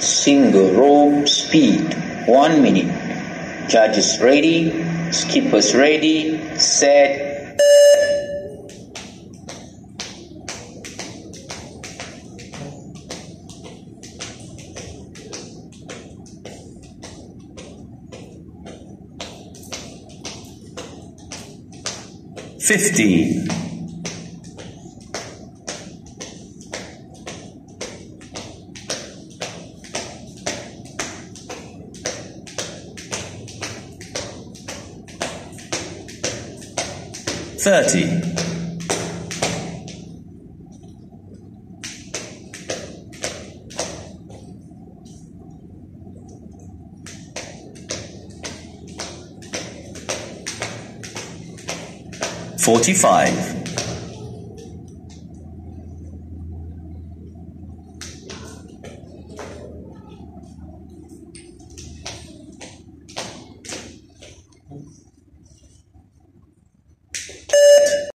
Single rope speed one minute. Judges ready, skippers ready, set. Fifteen. 30. Forty-five.